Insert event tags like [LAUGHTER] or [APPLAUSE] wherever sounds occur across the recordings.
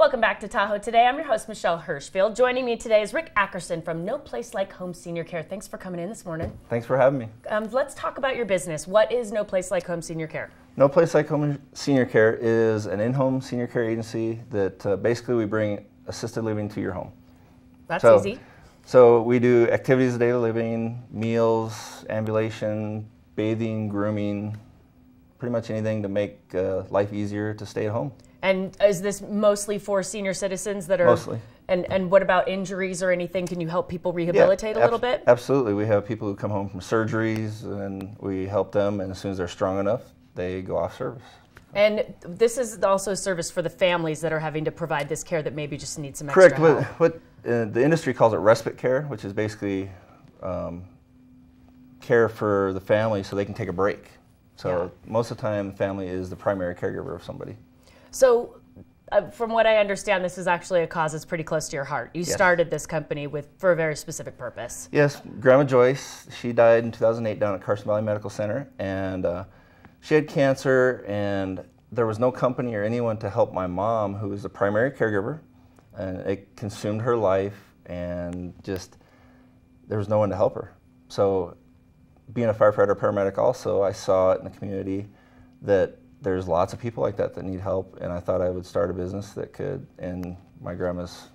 Welcome back to Tahoe Today. I'm your host, Michelle Hirschfield. Joining me today is Rick Ackerson from No Place Like Home Senior Care. Thanks for coming in this morning. Thanks for having me. Um, let's talk about your business. What is No Place Like Home Senior Care? No Place Like Home Senior Care is an in-home senior care agency that uh, basically we bring assisted living to your home. That's so, easy. So we do activities of daily living, meals, ambulation, bathing, grooming, pretty much anything to make uh, life easier to stay at home. And is this mostly for senior citizens that are Mostly. And and what about injuries or anything? Can you help people rehabilitate a ab- little bit? Absolutely. We have people who come home from surgeries and we help them and as soon as they're strong enough, they go off service. And this is also a service for the families that are having to provide this care that maybe just need some Correct. extra What, what uh, the industry calls it respite care, which is basically um, care for the family so they can take a break. So most of the time, family is the primary caregiver of somebody. So, uh, from what I understand, this is actually a cause that's pretty close to your heart. You Yes. started this company with for a very specific purpose. Yes, Grandma Joyce, she died in 2008 down at Carson Valley Medical Center, and uh, she had cancer, and there was no company or anyone to help my mom, who was the primary caregiver, and it consumed her life, and just there was no one to help her. So, being a firefighter paramedic, also, I saw it in the community that there's lots of people like that that need help, and I thought I would start a business that could, in my grandma's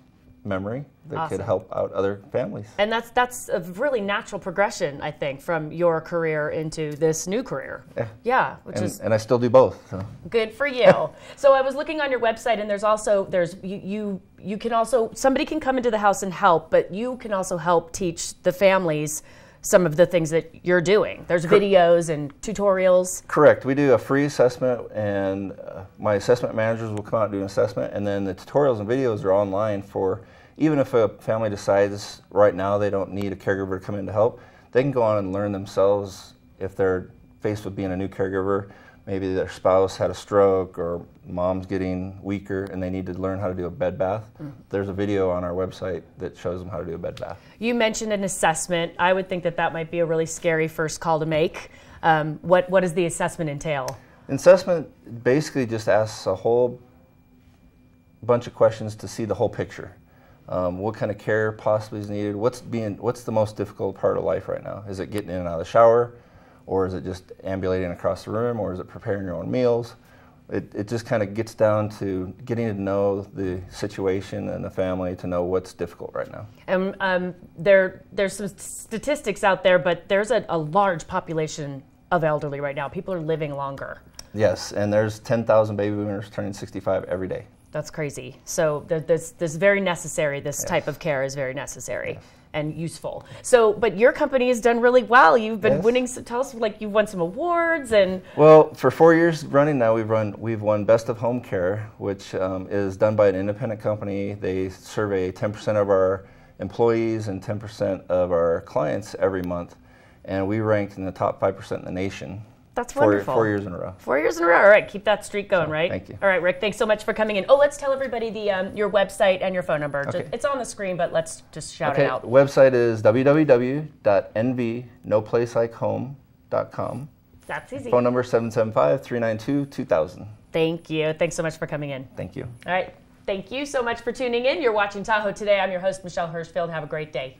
memory, that Awesome. could help out other families. And that's that's a really natural progression, I think, from your career into this new career. Yeah. Yeah, which and, is and I still do both. So. good for you. [LAUGHS] so I was looking on your website, and there's also there's you you you can also somebody can come into the house and help, but you can also help teach the families some of the things that you're doing. There's videos and tutorials. Correct. We do a free assessment, and uh, my assessment managers will come out and do an assessment, and then the tutorials and videos are online for even if a family decides right now they don't need a caregiver to come in to help, they can go on and learn themselves if they're faced with being a new caregiver. Maybe their spouse had a stroke or mom's getting weaker and they need to learn how to do a bed bath. There's a video on our website that shows them how to do a bed bath. You mentioned an assessment. I would think that that might be a really scary first call to make. Um, what what does the assessment entail? Assessment basically just asks a whole bunch of questions to see the whole picture. Um, what kind of care possibly is needed? What's being what's the most difficult part of life right now? Is it getting in and out of the shower, or is it just ambulating across the room, or is it preparing your own meals? It, it just kind of gets down to getting to know the situation and the family to know what's difficult right now. And um, there, there's some statistics out there, but there's a, a large population of elderly right now. People are living longer. Yes, and there's 10,000 baby boomers turning 65 every day. That's crazy. So th- this, this very necessary. This type of care is very necessary and useful. So, but your company has done really well. You've been Yes. winning. Some, tell us, like you've won some awards and Well, for four years running now, we've run we've won Best of Home Care, which um, is done by an independent company. They survey 10% of our employees and 10% of our clients every month, and we ranked in the top five percent in the nation. That's four, wonderful. Four years in a row. Four years in a row. All right, keep that streak going, right? thank you. All right, Rick. Thanks so much for coming in. Oh, let's tell everybody the um, your website and your phone number. Okay. It's on the screen, but let's just shout Okay, it out. The website is www.nvnoplacelikeHome.com. That's easy. Phone number 775-392-2000. Thank you. Thanks so much for coming in. Thank you. All right. Thank you so much for tuning in. You're watching Tahoe today. I'm your host, Michelle Hirschfield. Have a great day.